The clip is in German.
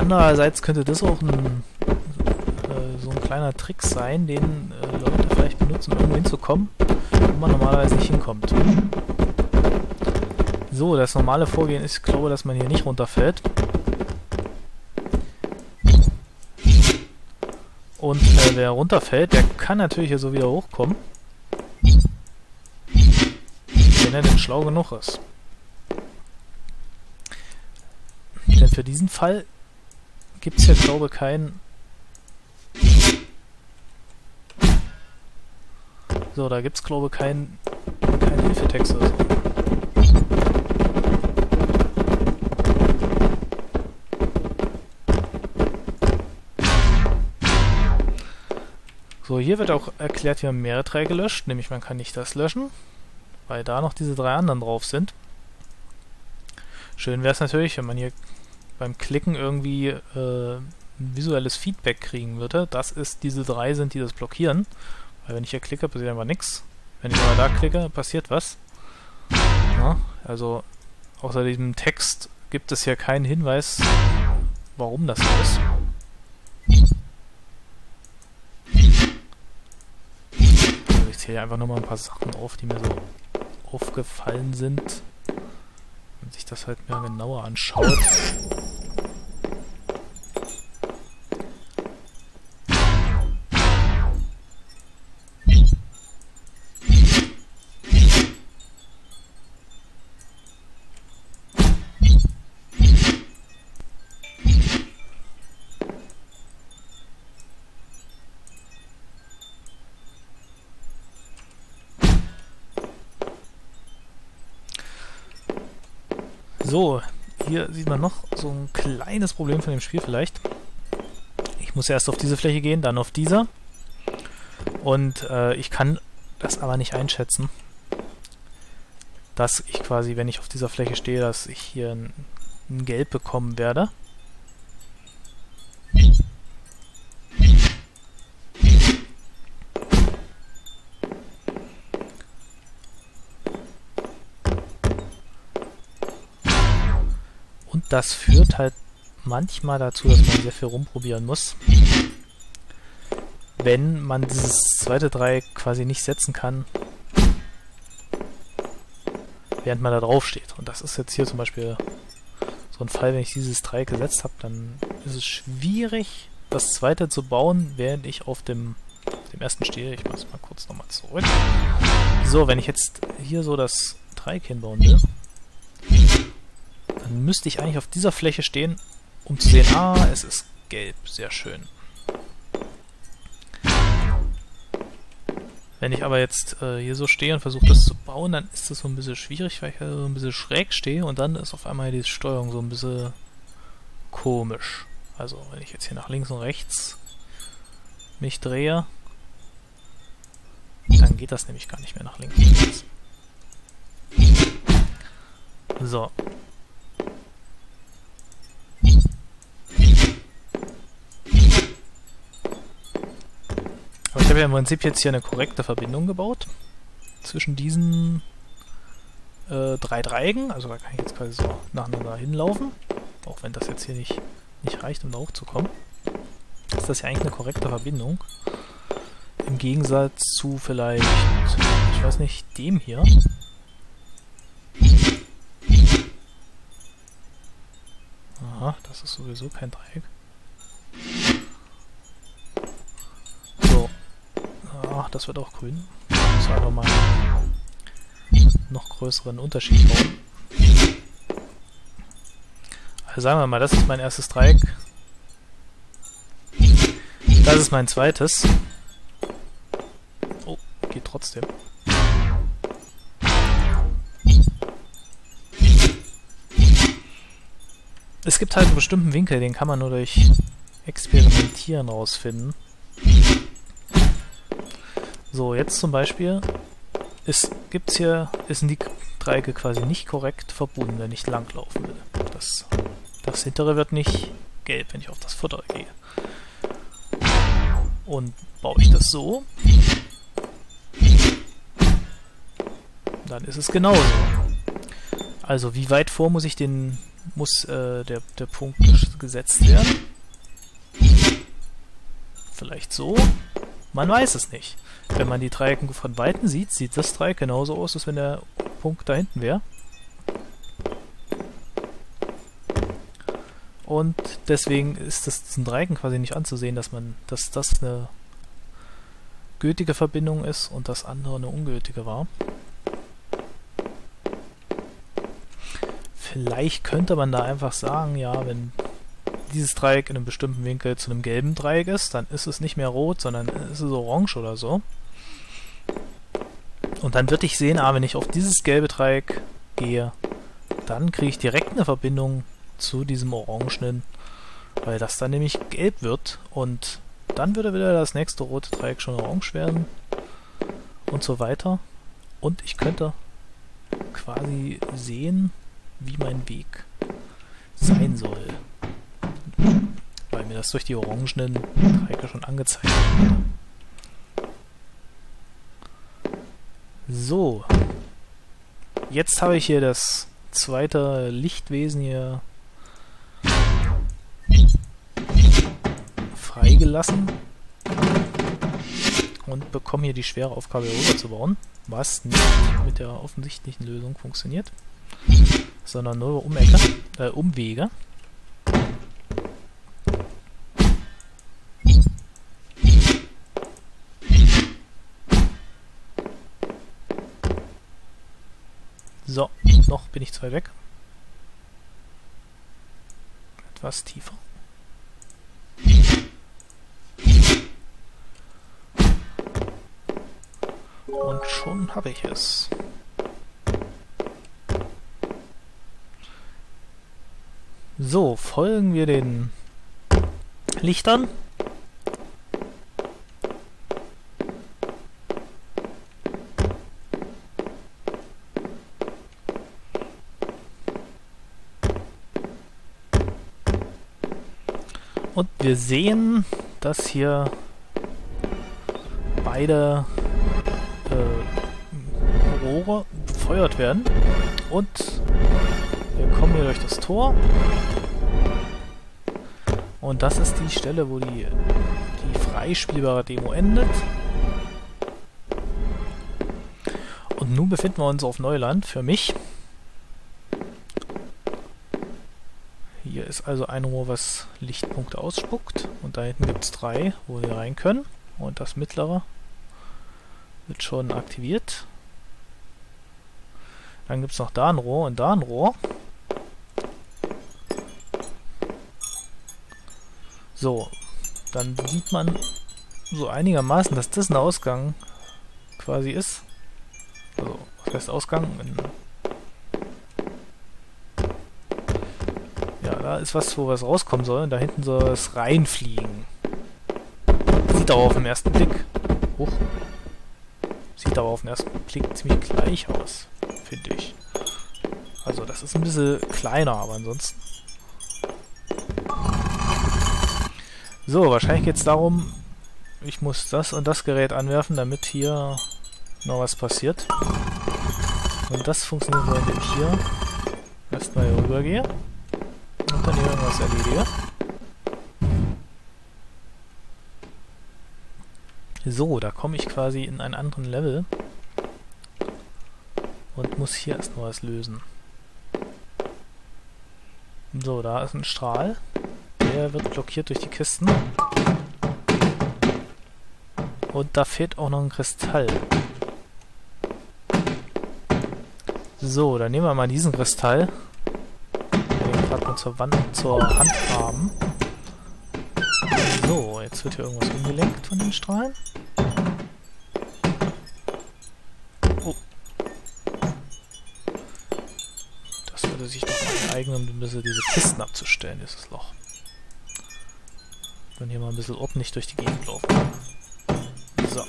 Andererseits könnte das auch ein, äh, so ein kleiner Trick sein, den äh, Leute vielleicht benutzen, um irgendwo hinzukommen, wo man normalerweise nicht hinkommt. So, das normale Vorgehen ist, ich glaube, dass man hier nicht runterfällt. Und äh, wer runterfällt, der kann natürlich hier so wieder hochkommen. Wenn er denn schlau genug ist. Denn für diesen Fall gibt es ja, glaube keinen... So, da gibt es, glaube keinen kein Hilfetext oder so. So, hier wird auch erklärt, wie man mehrere Träge löscht, nämlich man kann nicht das löschen, weil da noch diese drei anderen drauf sind. Schön wäre es natürlich, wenn man hier beim Klicken irgendwie äh, visuelles Feedback kriegen würde. Das ist, diese drei sind, die das blockieren. Weil wenn ich hier klicke, passiert einfach nichts. Wenn ich aber da klicke, passiert was. Ja, also außer diesem Text gibt es hier keinen Hinweis, warum das so ist. Also ich zähle einfach nochmal ein paar Sachen auf, die mir so aufgefallen sind. Wenn sich das halt mehr genauer anschaut. So, hier sieht man noch so ein kleines Problem von dem Spiel vielleicht. Ich muss erst auf diese Fläche gehen, dann auf dieser. Und äh, ich kann das aber nicht einschätzen, dass ich quasi, wenn ich auf dieser Fläche stehe, dass ich hier ein, ein Gelb bekommen werde. Das führt halt manchmal dazu, dass man sehr viel rumprobieren muss. Wenn man dieses zweite Dreieck quasi nicht setzen kann, während man da drauf steht. Und das ist jetzt hier zum Beispiel so ein Fall, wenn ich dieses Dreieck gesetzt habe, dann ist es schwierig, das zweite zu bauen, während ich auf dem, dem ersten stehe. Ich mache es mal kurz nochmal zurück. So, wenn ich jetzt hier so das Dreieck hinbauen will, dann müsste ich eigentlich auf dieser Fläche stehen, um zu sehen, ah, es ist gelb. Sehr schön. Wenn ich aber jetzt äh, hier so stehe und versuche das zu bauen, dann ist das so ein bisschen schwierig, weil ich so ein bisschen schräg stehe und dann ist auf einmal die Steuerung so ein bisschen komisch. Also wenn ich jetzt hier nach links und rechts mich drehe, dann geht das nämlich gar nicht mehr nach links und rechts. So, habe ja im Prinzip jetzt hier eine korrekte Verbindung gebaut zwischen diesen äh, drei Dreiecken. Also da kann ich jetzt quasi so nacheinander hinlaufen. Auch wenn das jetzt hier nicht, nicht reicht, um da hochzukommen. Ist das ja eigentlich eine korrekte Verbindung. Im Gegensatz zu vielleicht, ich weiß nicht, dem hier. Aha, das ist sowieso kein Dreieck. Das wird auch grün. Muss einfach mal noch größeren Unterschied bauen. Also sagen wir mal, das ist mein erstes Dreieck. Das ist mein zweites. Oh, geht trotzdem. Es gibt halt einen bestimmten Winkel, den kann man nur durch Experimentieren rausfinden. So, jetzt zum Beispiel ist, gibt's hier, ist die Dreiecke quasi nicht korrekt verbunden, wenn ich langlaufen will. Das, das hintere wird nicht gelb, wenn ich auf das Futter gehe. Und baue ich das so, dann ist es genauso. Also wie weit vor muss ich den, muss äh, der, der Punkt gesetzt werden. Vielleicht so. Man weiß es nicht. Wenn man die Dreiecke von Weitem sieht, sieht das Dreieck genauso aus, als wenn der Punkt da hinten wäre. Und deswegen ist das diesen Dreiecken quasi nicht anzusehen, dass man, dass das eine gültige Verbindung ist und das andere eine ungültige war. Vielleicht könnte man da einfach sagen, ja, wenn dieses Dreieck in einem bestimmten Winkel zu einem gelben Dreieck ist, dann ist es nicht mehr rot, sondern ist es orange oder so. Und dann würde ich sehen, ah, wenn ich auf dieses gelbe Dreieck gehe, dann kriege ich direkt eine Verbindung zu diesem orangenen, weil das dann nämlich gelb wird und dann würde wieder das nächste rote Dreieck schon orange werden und so weiter. Und ich könnte quasi sehen, wie mein Weg sein soll. Weil mir das durch die orangenen Dreiecke schon angezeigt wird. So. Jetzt habe ich hier das zweite Lichtwesen hier freigelassen und bekomme hier die schwere Aufgabe rüberzubauen, was nicht mit der offensichtlichen Lösung funktioniert sondern nur Umecke, äh, Umwege. So, noch bin ich zwei weg. Etwas tiefer. Und schon habe ich es. So, folgen wir den Lichtern. Wir sehen, dass hier beide äh, Rohre befeuert werden. Und wir kommen hier durch das Tor. Und das ist die Stelle, wo die, die freispielbare Demo endet. Und nun befinden wir uns auf Neuland für mich. Hier ist also ein Rohr, was Lichtpunkte ausspuckt. Und da hinten gibt es drei, wo wir rein können. Und das mittlere wird schon aktiviert. Dann gibt es noch da ein Rohr und da ein Rohr. So, dann sieht man so einigermaßen, dass das ein Ausgang quasi ist. Also, was heißt Ausgang? ja, da ist was, wo was rauskommen soll und da hinten soll es reinfliegen. Sieht aber auf den ersten Blick. Huch. Sieht aber auf den ersten Blick ziemlich gleich aus, finde ich. Also das ist ein bisschen kleiner, aber ansonsten So, wahrscheinlich geht es darum, ich muss das und das Gerät anwerfen, damit hier noch was passiert. Und das funktioniert indem ich hier erstmal hier rüber gehe und dann irgendwas erledige. So, da komme ich quasi in einen anderen Level und muss hier erst noch was lösen. So, da ist ein Strahl. Der wird blockiert durch die Kisten. Und da fehlt auch noch ein Kristall. So, dann nehmen wir mal diesen Kristall. Gerade mal zur Wand, zur Hand haben. So, jetzt wird hier irgendwas umgelenkt von den Strahlen. Oh. Das würde sich doch mal eignen, um diese Kisten abzustellen, dieses Loch. Dann hier mal ein bisschen ordentlich durch die Gegend laufen. So.